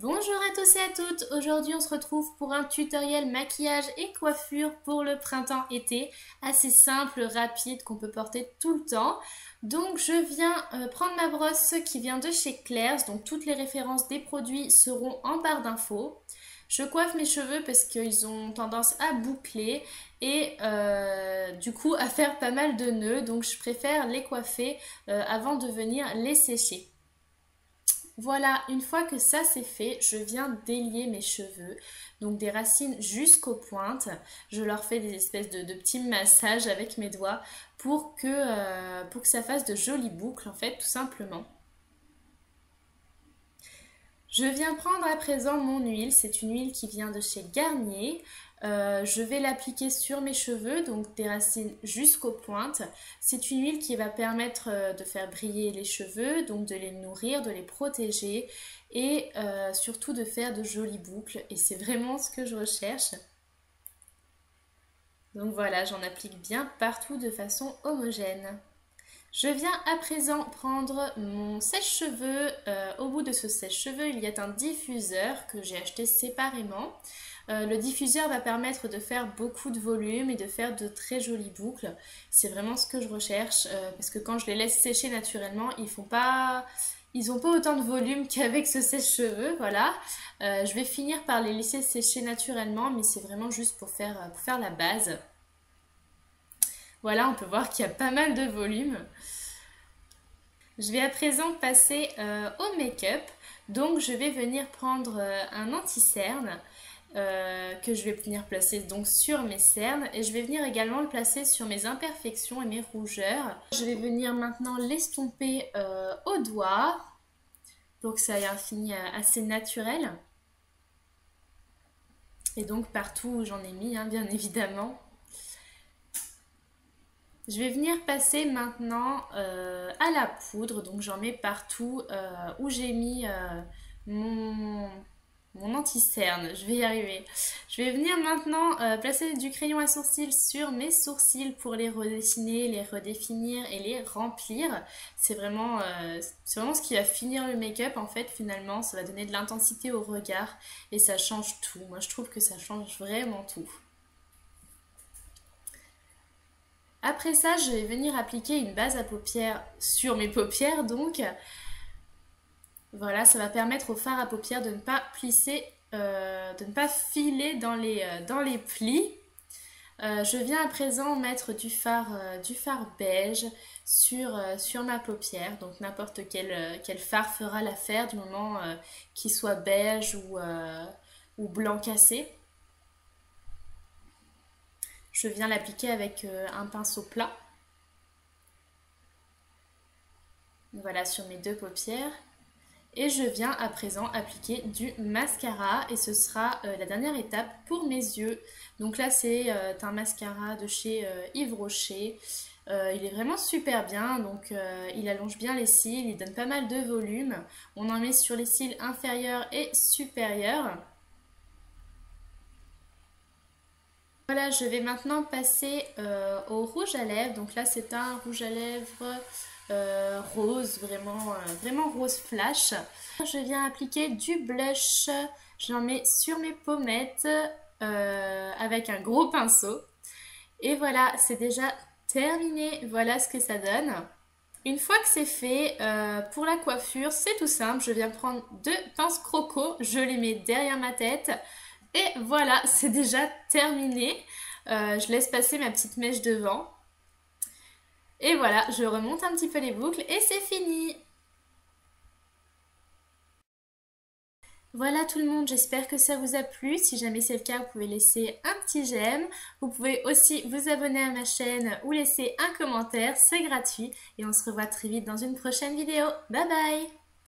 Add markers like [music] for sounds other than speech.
Bonjour à tous et à toutes, aujourd'hui on se retrouve pour un tutoriel maquillage et coiffure pour le printemps-été, assez simple, rapide, qu'on peut porter tout le temps. Donc je viens euh, prendre ma brosse qui vient de chez Claire's, donc toutes les références des produits seront en barre d'infos. Je coiffe mes cheveux parce qu'ils ont tendance à boucler et euh, du coup à faire pas mal de nœuds, donc je préfère les coiffer euh, avant de venir les sécher. Voilà, une fois que ça c'est fait, je viens délier mes cheveux, donc des racines jusqu'aux pointes. Je leur fais des espèces de, petits massages avec mes doigts pour que, euh, pour que ça fasse de jolies boucles en fait, tout simplement. Je viens prendre à présent mon huile, c'est une huile qui vient de chez Garnier. Euh, je vais l'appliquer sur mes cheveux, donc des racines jusqu'aux pointes. C'est une huile qui va permettre euh, de faire briller les cheveux, donc de les nourrir, de les protéger et euh, surtout de faire de jolies boucles. Et c'est vraiment ce que je recherche. Donc voilà, j'en applique bien partout de façon homogène. Je viens à présent prendre mon sèche-cheveux. au bout de ce sèche-cheveux, il y a un diffuseur que j'ai acheté séparément. Euh, le diffuseur va permettre de faire beaucoup de volume et de faire de très jolies boucles. C'est vraiment ce que je recherche euh, parce que quand je les laisse sécher naturellement, ils font pas... N'ont pas autant de volume [laughs] qu'avec ce sèche-cheveux, voilà. Euh, je vais finir par les laisser sécher naturellement, mais c'est vraiment juste pour faire la base. Voilà, on peut voir qu'il y a pas mal de volume. Je vais à présent passer au make-up. Donc je vais venir prendre un anti-cerne euh, que je vais venir placer donc sur mes cernes et je vais venir également le placer sur mes imperfections et mes rougeurs. Je vais venir maintenant l'estomper euh, au doigt pour que ça ait un fini euh, assez naturel. Et donc partout où j'en ai mis, hein, bien [laughs] évidemment. Je vais venir passer maintenant à la poudre, donc j'en mets partout où j'ai mis mon mon anti-cerne, je vais y arriver. Je vais venir maintenant euh, placer du crayon à sourcils sur mes sourcils pour les redessiner, les redéfinir et les remplir. C'est vraiment, euh, vraiment ce qui va finir le make-up en fait finalement, ça va donner de l'intensité au regard et ça change tout. Moi je trouve que ça change vraiment tout. Après ça, je vais venir appliquer une base à paupières sur mes paupières donc. Voilà, ça va permettre au fard à paupières de ne pas plisser, euh, de ne pas filer dans les, euh, plis. Euh, je viens à présent mettre du fard, fard beige sur, ma paupière. Donc n'importe quel, quel phare fera l'affaire du moment qu'il soit beige ou blanc cassé. Je viens l'appliquer avec un pinceau plat. Voilà sur mes deux paupières. Et je viens à présent appliquer du mascara et ce sera euh, la dernière étape pour mes yeux. Donc là c'est euh, un mascara de chez euh, Yves Rocher. il est vraiment super bien, donc il allonge bien les cils, il donne pas mal de volume. On en met sur les cils inférieurs et supérieurs. Voilà, je vais maintenant passer au rouge à lèvres. Donc là c'est un rouge à lèvres euh, rose, vraiment, euh, vraiment rose flash. Je viens appliquer du blush. J'en mets sur mes pommettes euh, avec un gros pinceau. Et voilà, c'est déjà terminé. Voilà ce que ça donne. Une fois que c'est fait, pour la coiffure, c'est tout simple. Je viens prendre deux pinces croco, je les mets derrière ma tête. Et voilà, [laughs] c'est déjà terminé. je laisse passer ma petite mèche devant. Et voilà, je remonte un petit peu les boucles et c'est fini Voilà tout le monde, j'espère que ça vous a plu. Si jamais c'est le cas, vous pouvez laisser un petit j'aime. Vous pouvez aussi vous abonner à ma chaîne ou laisser un commentaire, c'est gratuit. Et on se revoit très vite dans une prochaine vidéo. Bye bye